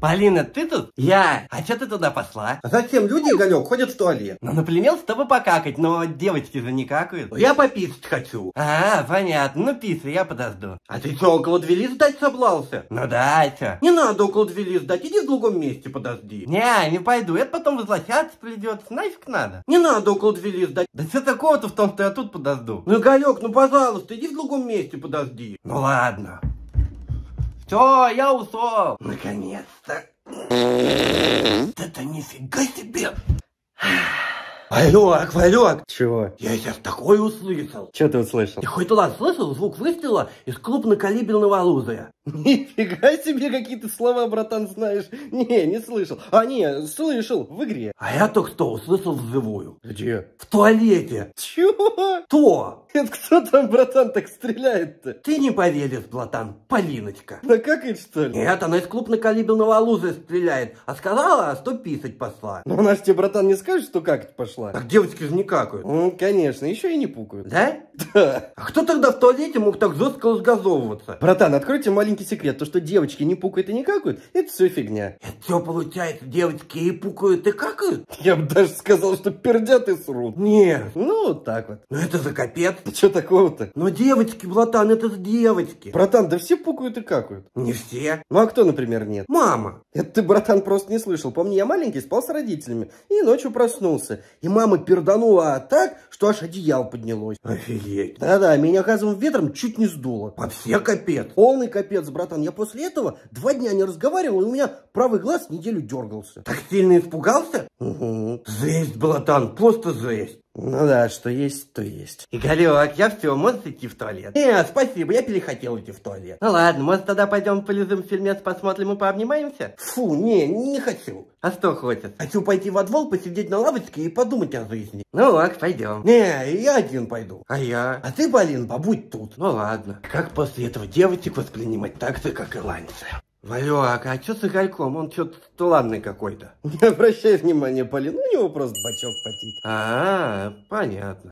Полина, ты тут? Я. А что ты туда пошла? А зачем люди, Игорек, ходят в туалет? Ну, например, чтобы покакать, но девочки же не какают. Я пописать хочу. А, понятно. Ну, писай, я подожду. А ты что, около двери сдать соблался? Ну да, а? Не надо около двери сдать, иди в другом месте подожди. Не, не пойду. Это потом возвращаться придется. Нафиг надо. Не надо около двери сдать. Да что такого-то в том, что я тут подожду? Ну, Игорек, ну пожалуйста, иди в другом месте подожди. Ну ладно. Все, я ушел. Наконец-то. Это нифига себе. Валек, Валек, Чего? я сейчас такое услышал. Что ты услышал? Ты хоть туда слышал звук выстрела из крупнокалиберного оружия? Нифига себе, какие ты слова, братан, знаешь. Не, не слышал. А, не, слышал, в игре. А я только что услышал вживую. Где? В туалете. Чего? Кто? Это кто там, братан, так стреляет-то? Ты не поверишь, братан, Полиночка. Да как это, что ли? Нет, она из крупнокалиберного оружия стреляет, а сказала, что писать пошла. Ну, она ж тебе, братан, не скажет, что как это пошла? Так девочки же не какают. Ну, конечно, еще и не пукают. Да? Да. А кто тогда в туалете мог так жестко разгазовываться? Братан, откройте маленький секрет. То, что девочки не пукают и не какают, это все фигня. Это все получается, девочки и пукают, и какают? Я бы даже сказал, что пердят и срут. Нет. Ну, вот так вот. Ну это за капец. Да что такого-то? Но девочки, братан, это же девочки. Братан, да все пукают и какают. Не все. Ну, а кто, например, нет? Мама. Это ты, братан, просто не слышал. Помни, я маленький, спал с родителями. И ночью проснулся. И мама перданула так, что аж одеяло поднялось. Офигеть. Да-да, меня, оказывается, ветром чуть не сдуло. Вообще капец. Полный капец, братан. Я после этого два дня не разговаривал, и у меня правый глаз неделю дергался. Так сильно испугался? Угу. Жесть, братан, просто жесть. Ну да, что есть, то есть. Игорек, я все, можешь идти в туалет? Нет, спасибо, я перехотел идти в туалет. Ну ладно, может тогда пойдем полезем фильмец, посмотрим и пообнимаемся? Фу, не, не хочу. А что хочешь? Хочу пойти во двор, посидеть на лавочке и подумать о жизни. Ну ок, пойдем. Не, я один пойду. А я? А ты, Полин, побудь тут. Ну ладно. Как после этого девочек воспринимать так же, как и раньше? Валек, а что с Игорьком? Он что-то туланный какой-то. Не обращай внимания, Полин, у него просто бачок потит. А, -а, -а понятно.